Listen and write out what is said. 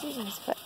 Jesus, but...